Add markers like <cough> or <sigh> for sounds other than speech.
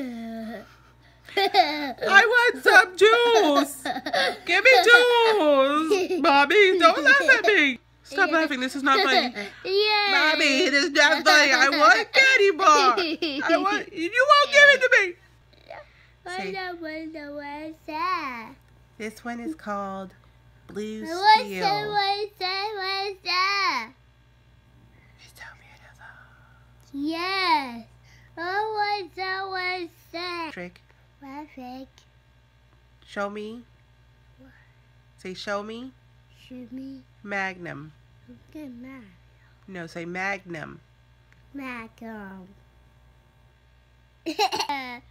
<laughs> I want some juice. Give me juice. Mommy, don't laugh at me. Stop laughing. This is not funny. Yeah. Mommy, this is not funny. I want candy bar. I want. You won't give it to me. Say- What's what's what's that? This one is called Blue What's that? Steel. What's that? What's that? So beautiful. Yes. Oh, that? Trick. Perfect. Show me. Say show me. Shoot me. Magnum. Man. No, say Magnum. Malcolm. <laughs>